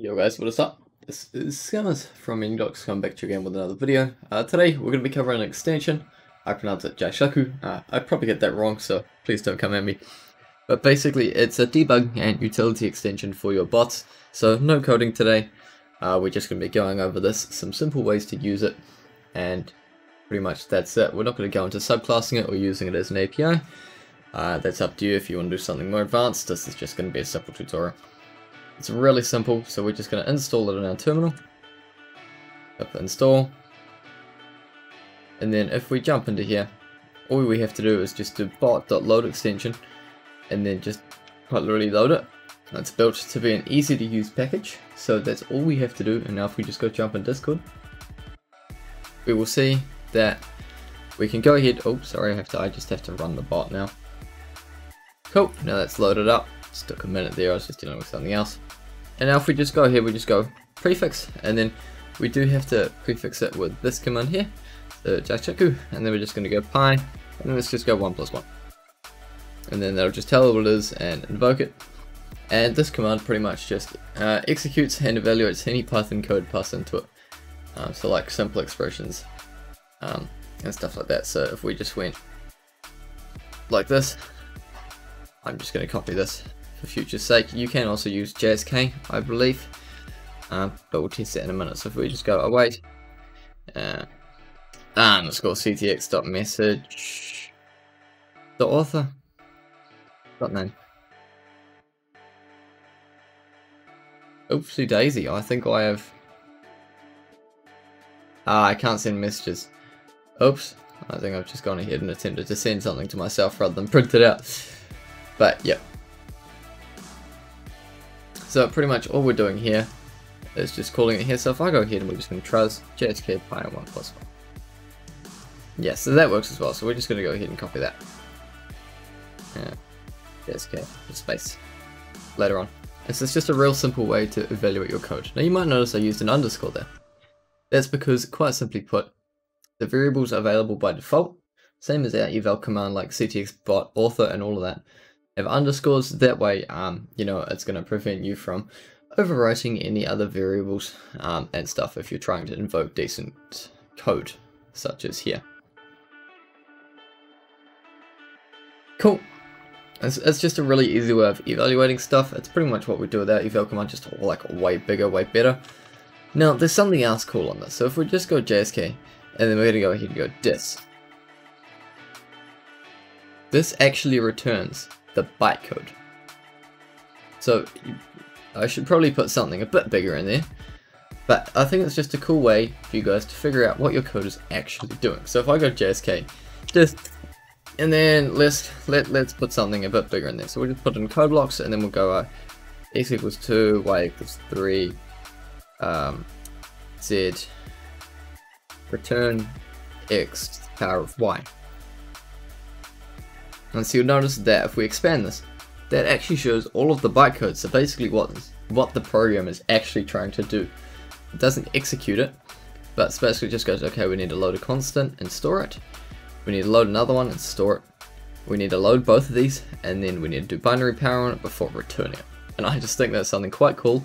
Yo guys, what is up? This is Skelmis from MenuDocs coming back to you again with another video. Uh, today we're going to be covering an extension. I pronounce it Jishaku. Uh, I probably get that wrong, so please don't come at me. But basically it's a debug and utility extension for your bots. So no coding today. Uh, we're just going to be going over this, some simple ways to use it. And pretty much that's it. We're not going to go into subclassing it or using it as an API. Uh, that's up to you if you want to do something more advanced. This is just going to be a simple tutorial. It's really simple, so we're just going to install it in our terminal. pip install. And then if we jump into here, all we have to do is just do bot.load extension and then just quite literally load it. It's built to be an easy to use package, so that's all we have to do. And now if we just go jump in Discord, we will see that we can go ahead. Oh, sorry, I have to. I just have to run the bot now. Cool. Now that's loaded up. Took a minute there. I was just dealing with something else. And now if we just go here, we just go prefix, and then we do have to prefix it with this command here, the Jishaku, and then we're just going to go py, and then let's just go 1 plus 1. And then that'll just tell it what it is and invoke it. And this command pretty much just uh, executes and evaluates any Python code passed into it. Um, so like simple expressions um, and stuff like that. So if we just went like this, I'm just going to copy this for future's sake. You can also use JSK, I believe, um, but we'll test that in a minute. So if we just go await, uh, underscore ctx dot message the author dot name. Oopsie daisy, I think I have. Ah, I can't send messages. Oops, I think I've just gone ahead and attempted to send something to myself rather than print it out. But, yep, so pretty much all we're doing here is just calling it here. So if I go ahead and we're just going to trust jsk py 1 plus 1. Yeah, so that works as well. So we're just going to go ahead and copy that. Yeah, jsk space later on. And this is just a real simple way to evaluate your code. Now you might notice I used an underscore there. That's because, quite simply put, the variables are available by default, same as our eval command like ctx bot author and all of that, have underscores. That way, um, you know, it's going to prevent you from overwriting any other variables um, and stuff if you're trying to invoke decent code, such as here. Cool. It's, it's just a really easy way of evaluating stuff. It's pretty much what we do with our eval command, just like way bigger, way better. Now, there's something else cool on this. So if we just go JSK, and then we're going to go ahead and go dis. This actually returns the bytecode. So I should probably put something a bit bigger in there. But I think it's just a cool way for you guys to figure out what your code is actually doing. So if I go JSK, just and then let's let let's put something a bit bigger in there. So we'll just put in code blocks and then we'll go uh, x equals two, y equals three, um, z return x to the power of y. And so you'll notice that if we expand this, that actually shows all of the bytecode. So basically what, what the program is actually trying to do. It doesn't execute it, but it basically just goes, okay, we need to load a constant and store it. We need to load another one and store it. We need to load both of these, and then we need to do binary power on it before returning it. And I just think that's something quite cool.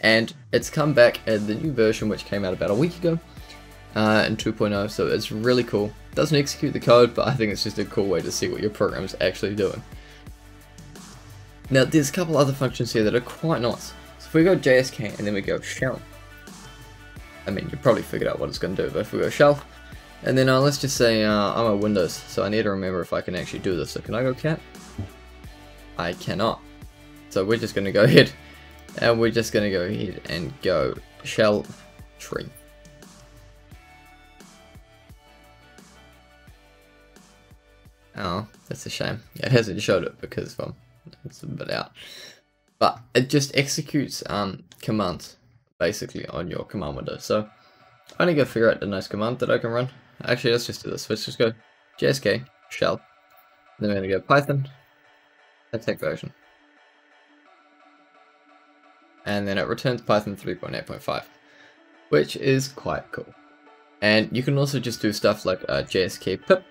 And it's come back in the new version, which came out about a week ago, uh, in 2.0, so it's really cool. Doesn't execute the code, but I think it's just a cool way to see what your program is actually doing. Now, there's a couple other functions here that are quite nice. So if we go JSK and then we go shell, I mean, you probably figured out what it's going to do, but if we go shell, and then uh, let's just say uh, I'm a Windows, so I need to remember if I can actually do this. So can I go cat? I cannot. So we're just going to go ahead, and we're just going to go ahead and go shell tree. Oh, that's a shame. It hasn't showed it because um, it's a bit out. But it just executes um, commands basically on your command window. So I need to figure out the nice command that I can run. Actually, let's just do this. Let's just go JSK shell. Then we're going to go Python attack version. And then it returns Python 3.8.5, which is quite cool. And you can also just do stuff like uh, JSK pip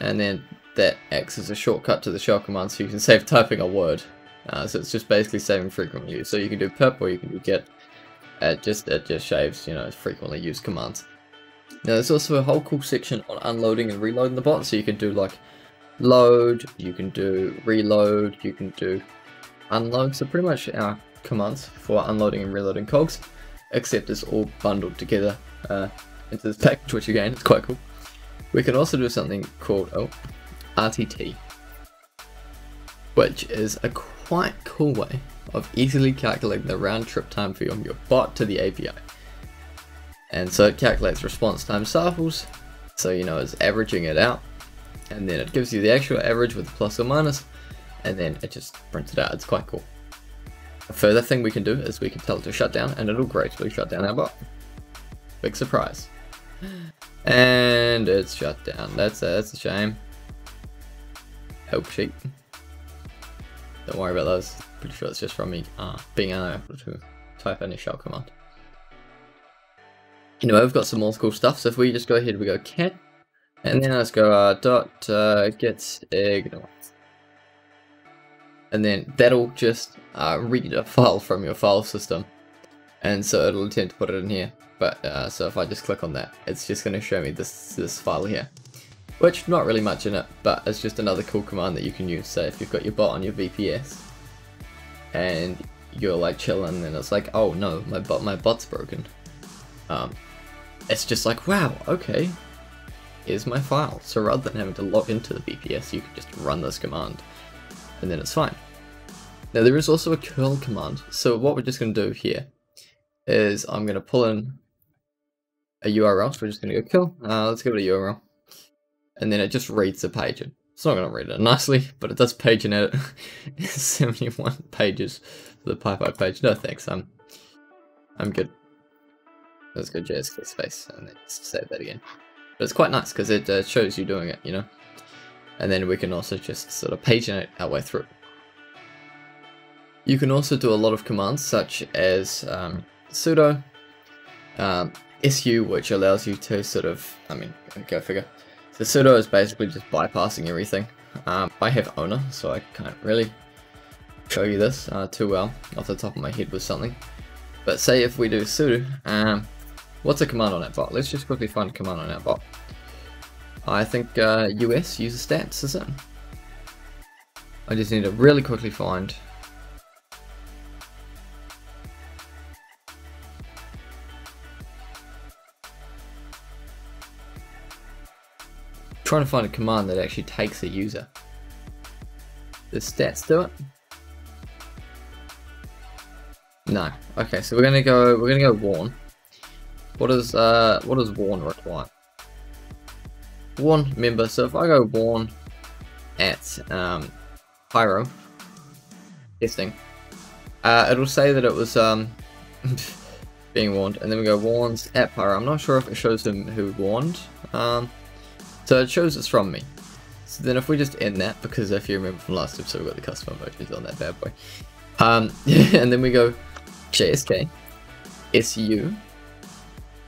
and then that acts as a shortcut to the shell command so you can save typing a word Uh, so it's just basically saving frequently used. So you can do pip or you can do git. It just it just shaves, you know, frequently used commands. Now there's also a whole cool section on unloading and reloading the bot. So you can do like load, you can do reload, you can do unload. So pretty much our commands for unloading and reloading cogs, except it's all bundled together uh, into this package, which again is quite cool. We can also do something called oh, RTT, which is a quite cool way of easily calculating the round trip time for your bot to the API. And so it calculates response time samples, so you know it's averaging it out, and then it gives you the actual average with plus or minus, and then it just prints it out. It's quite cool. A further thing we can do is we can tell it to shut down, and it'll gracefully shut down our bot. Big surprise. And it's shut down. That's a, that's a shame. Help sheet. Don't worry about those. Pretty sure it's just from me uh, being unable to type any shell command. Anyway, we've got some more cool stuff. So if we just go ahead, we go cat, and then let's go uh, dot uh, gitignore. And then that'll just uh, read a file from your file system. And so it'll attempt to put it in here. But uh, so if I just click on that, it's just going to show me this this file here. Which not really much in it, but it's just another cool command that you can use. So if you've got your bot on your VPS, and you're like chilling, and it's like, oh no, my bot my bot's broken. Um, it's just like, wow, okay, here's my file. So rather than having to log into the VPS, you can just run this command, and then it's fine. Now there is also a curl command. So what we're just going to do here is I'm going to pull in a URL, so we're just going to go curl. Uh, let's give it a URL. And then it just reads the page. It's not going to read it nicely, but it does page and edit. 71 pages for the PyPI page. No thanks, I'm, I'm good. Let's go JSK space and then just save that again. But it's quite nice because it uh, shows you doing it, you know? And then we can also just sort of paginate our way through. You can also do a lot of commands such as um, sudo um, su, which allows you to sort of, I mean, go figure. So sudo is basically just bypassing everything. Um, I have owner, so I can't really show you this uh, too well off the top of my head with something. But say if we do sudo, um, what's a command on that bot? Let's just quickly find a command on that bot. I think uh, US user stats is it? I just need to really quickly find trying to find a command that actually takes a user. The stats do it? No. Okay, so we're gonna go we're gonna go warn. What is uh what does warn require? Warn member, so if I go warn at um Pyro testing, uh it'll say that it was um being warned, and then we go warns at Pyro. I'm not sure if it shows him who warned. Um so it shows it's from me. So then if we just end that, because if you remember from last episode, we got the custom emojis on that bad boy. Um, and then we go JSK, SU,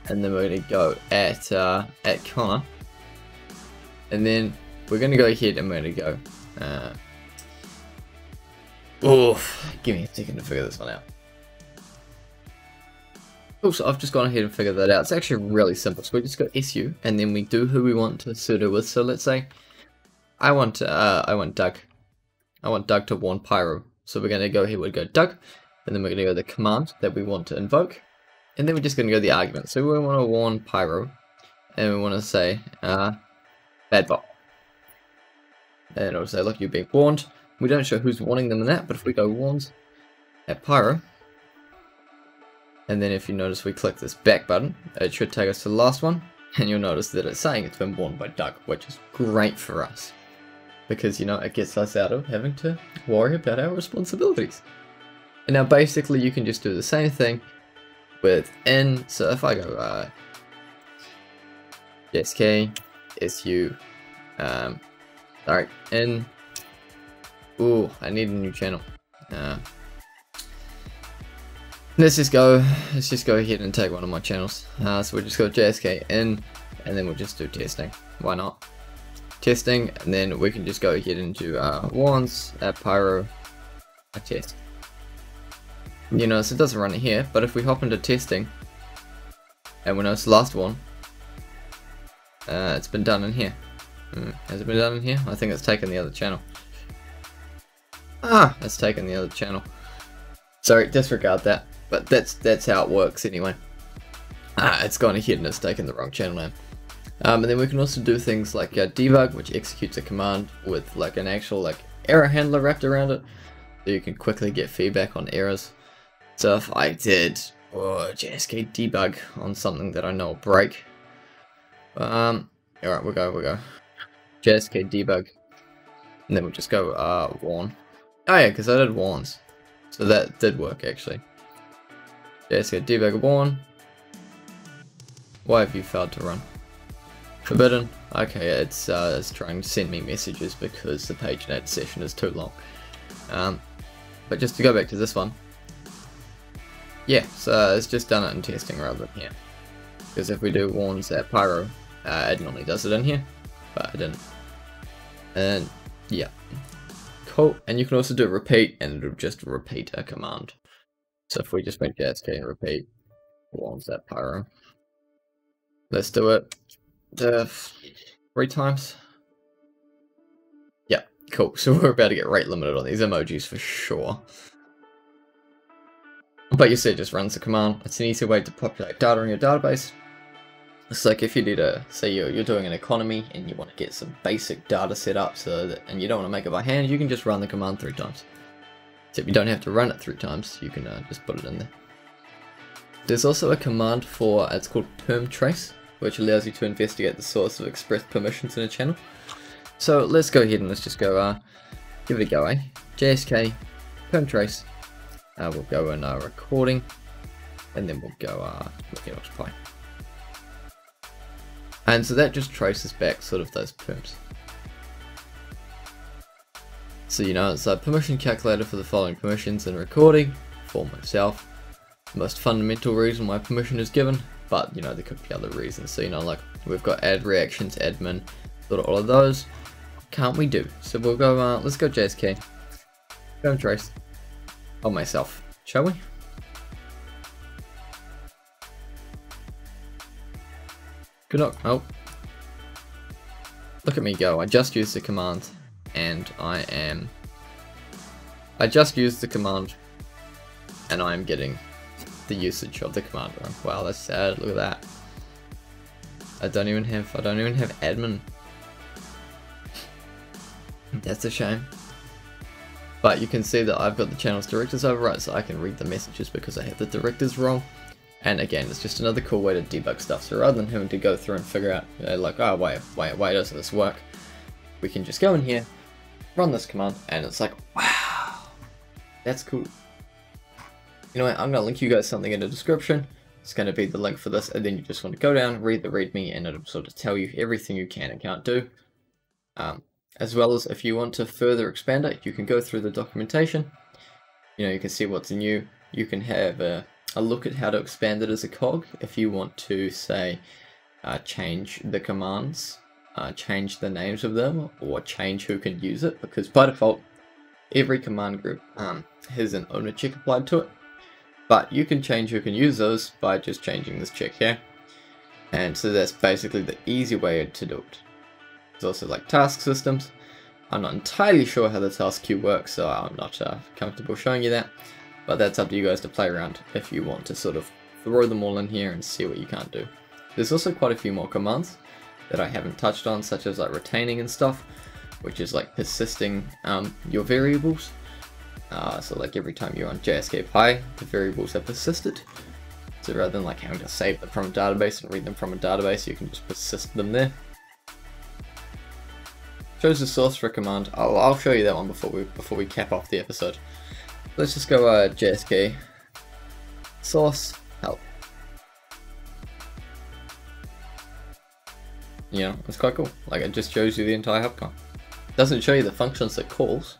and then we're going to go at, uh, at Connor. And then we're going to go ahead and we're going to go, uh, oh, give me a second to figure this one out. Also, I've just gone ahead and figured that out. It's actually really simple. So we just go su, and then we do who we want to sudo with. So let's say I want uh, I want Doug. I want Doug to warn Pyro. So we're going to go here, we'll go Doug, and then we're going to go the command that we want to invoke, and then we're just going to go the argument. So we want to warn Pyro, and we want to say uh, bad bot. And it'll say, look, you've been warned. We don't show who's warning them in that, but if we go warns at Pyro, and then if you notice we click this back button, it should take us to the last one. And you'll notice that it's saying it's been born by Doug, which is great for us. Because, you know, it gets us out of having to worry about our responsibilities. And now basically you can just do the same thing with N. So if I go uh, SK, SU, um, alright, N. Ooh, I need a new channel. Uh, Let's just go, let's just go ahead and take one of my channels. Uh, so we'll just go JSK in, and then we'll just do testing. Why not? Testing, and then we can just go ahead and do uh, warns at Pyro, a test. You notice it doesn't run it here, but if we hop into testing, and we the last one, uh, it's been done in here. Hmm, has it been done in here? I think it's taken the other channel. Ah, it's taken the other channel. Sorry, disregard that. But that's that's how it works anyway. Ah, it's gone ahead and it's taken the wrong channel name. Um, and then we can also do things like uh, debug, which executes a command with like an actual like error handler wrapped around it, so you can quickly get feedback on errors. So if I did oh, JSK debug on something that I know will break, um, all right, we'll go, we'll go. JSK debug, and then we'll just go uh warn. Oh yeah, because I did warns, so that did work actually. JSK debug warn. Why have you failed to run? Forbidden. Okay, it's uh, it's trying to send me messages because the pagenet session is too long. Um, but just to go back to this one. Yeah, so it's just done it in testing rather than here. Because if we do warns at Pyro, uh, it normally does it in here, but I didn't. And yeah, cool. And you can also do repeat, and it'll just repeat a command. So if we just make JSK and repeat warns at Pyro. Let's do it. Uh, three times. Yeah, cool. So we're about to get rate limited on these emojis for sure. But you see it just runs the command. It's an easy way to populate data in your database. It's like if you did a, say you're, you're doing an economy and you want to get some basic data set up so that, and you don't want to make it by hand, you can just run the command three times. Except you don't have to run it three times, you can uh, just put it in there. There's also a command for, it's called perm trace which allows you to investigate the source of expressed permissions in a channel. So let's go ahead and let's just go, uh, give it a go, eh? JSK, perm trace, uh, we'll go in uh, recording, and then we'll go uh, at play. And so that just traces back sort of those perms. So you know, it's a permission calculator for the following permissions in recording, for myself. The most fundamental reason why permission is given, but you know there could be other reasons. So you know like we've got add reactions admin sort of all of those. Can't we do? So we'll go uh, let's go JSK go and trace on myself shall we? Good luck. Oh. Look at me go. I just used the command and I am I just used the command and I'm getting the usage of the command run. Wow, that's sad. Look at that. I don't even have I don't even have admin. That's a shame. But you can see that I've got the channel's directors override so I can read the messages because I have the directors wrong. And again, it's just another cool way to debug stuff. So rather than having to go through and figure out, you know, like, oh, why, why, why doesn't this work? We can just go in here, run this command, and it's like, wow, that's cool. You know what, I'm going to link you guys something in the description. It's going to be the link for this, and then you just want to go down, read the README, and it'll sort of tell you everything you can and can't do. Um, as well as if you want to further expand it, you can go through the documentation. You know, you can see what's new. You can have a, a look at how to expand it as a cog if you want to, say, uh, change the commands, uh, change the names of them, or change who can use it, because by default, every command group um, has an owner check applied to it. But you can change who can use those by just changing this check here. And so that's basically the easy way to do it. There's also like task systems. I'm not entirely sure how the task queue works, so I'm not uh, comfortable showing you that. But that's up to you guys to play around if you want to sort of throw them all in here and see what you can't do. There's also quite a few more commands that I haven't touched on, such as like retaining and stuff, which is like persisting um, your variables. Uh, so like every time you're on JSK py, the variables are persisted. So rather than like having to save them from a database and read them from a database, you can just persist them there. Shows the source for a command. I'll, I'll show you that one before we before we cap off the episode. Let's just go uh, JSK source You know, it's quite cool. Like it just shows you the entire help command. Doesn't show you the functions it calls,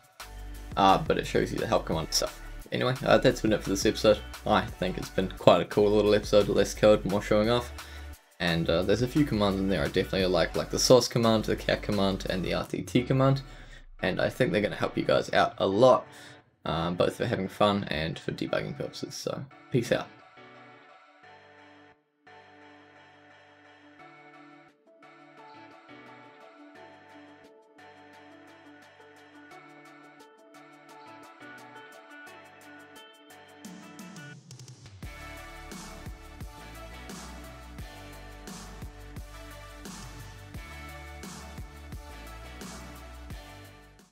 uh, but it shows you the help command itself. Anyway, uh, that's been it for this episode. I think it's been quite a cool little episode, less code, more showing off. And uh, there's a few commands in there I definitely like, like the source command, the cat command, and the RTT command. And I think they're going to help you guys out a lot. um, both for having fun and for debugging purposes. So peace out.